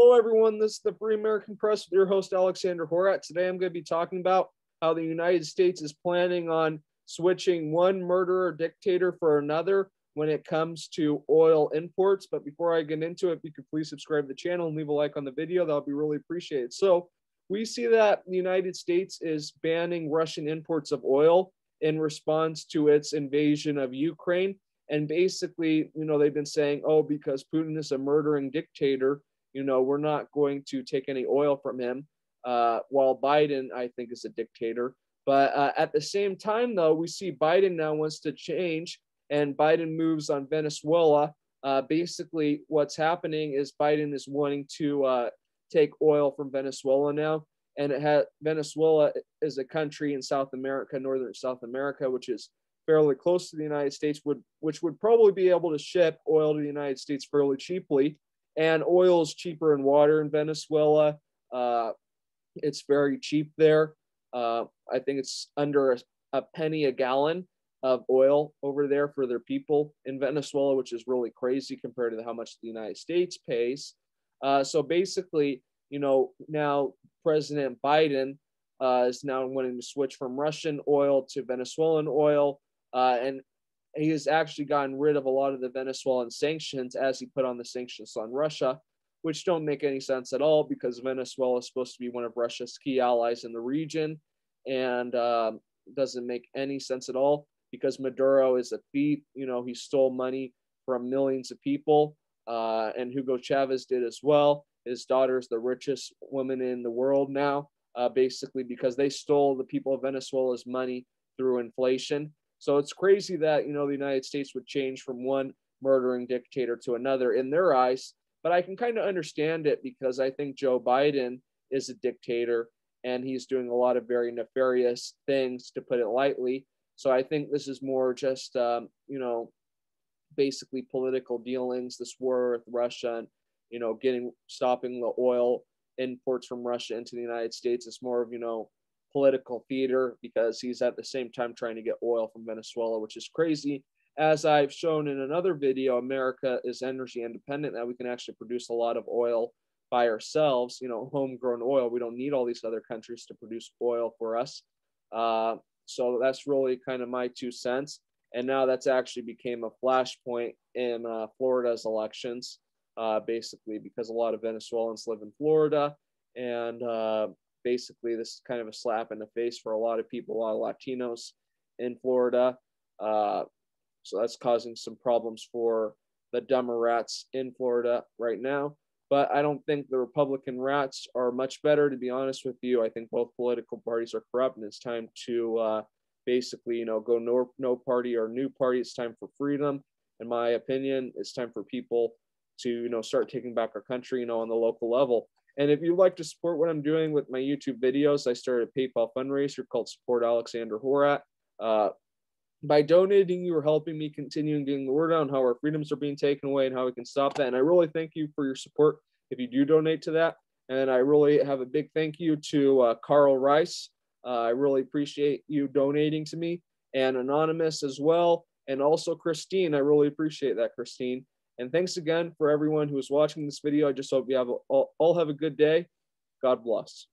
Hello, everyone. This is the Free American Press with your host, Alexander Horat. Today, I'm going to be talking about how the United States is planning on switching one murderer dictator for another when it comes to oil imports. But before I get into it, if you could please subscribe to the channel and leave a like on the video, that'll be really appreciated. So, we see that the United States is banning Russian imports of oil in response to its invasion of Ukraine. And basically, you know, they've been saying, oh, because Putin is a murdering dictator, you know, we're not going to take any oil from him. Uh, while Biden, I think, is a dictator. But uh, at the same time, though, we see Biden now wants to change, and Biden moves on Venezuela. Uh, basically, what's happening is Biden is wanting to uh, take oil from Venezuela now, and it has Venezuela is a country in South America, northern South America, which is fairly close to the United States, would which would probably be able to ship oil to the United States fairly cheaply. And oil is cheaper in water in Venezuela. Uh, it's very cheap there. Uh, I think it's under a, a, penny a gallon of oil over there for their people in Venezuela, which is really crazy compared to how much the United States pays. Uh, so basically, you know, now President Biden uh, is now wanting to switch from Russian oil to Venezuelan oil. Uh, he has actually gotten rid of a lot of the Venezuelan sanctions as he put on the sanctions on Russia, which don't make any sense at all because Venezuela is supposed to be one of Russia's key allies in the region and um, doesn't make any sense at all because Maduro is a thief. You know, he stole money from millions of people, uh, and Hugo Chavez did as well. His daughter is the richest woman in the world now, uh, basically because they stole the people of Venezuela's money through inflation. So it's crazy that you know the United States would change from one murdering dictator to another in their eyes. But I can kind of understand it because I think Joe Biden is a dictator and he's doing a lot of very nefarious things, to put it lightly. So I think this is more just um, you know basically political dealings, this war with Russia, and you know getting stopping the oil imports from Russia into the United States. It's more of you know political theater because he's at the same time trying to get oil from Venezuela, which is crazy. As I've shown in another video, America is energy independent, that we can actually produce a lot of oil by ourselves, you know, homegrown oil. We don't need all these other countries to produce oil for us. Uh, so that's really kind of my two cents. And now that's actually became a flashpoint in uh, Florida's elections, uh, basically because a lot of Venezuelans live in Florida. And uh, basically this is kind of a slap in the face for a lot of people, a lot of Latinos in Florida. Uh, so that's causing some problems for the dumber rats in Florida right now. But I don't think the Republican rats are much better, to be honest with you. I think both political parties are corrupt, and it's time to uh, basically, you know, go no no party or new party. It's time for freedom, in my opinion. It's time for people to, you know, start taking back our country, you know, on the local level. And if you'd like to support what I'm doing with my YouTube videos, I started a PayPal fundraiser called Support Alexander Horat. Uh, by donating, you are helping me continuing getting the word out on how our freedoms are being taken away and how we can stop that. And I really thank you for your support if you do donate to that. And I really have a big thank you to uh, Carl Rice. Uh, I really appreciate you donating to me and Anonymous as well. And also Christine. I really appreciate that, Christine. And thanks again for everyone who is watching this video. I just hope you have all, all have a good day. God bless.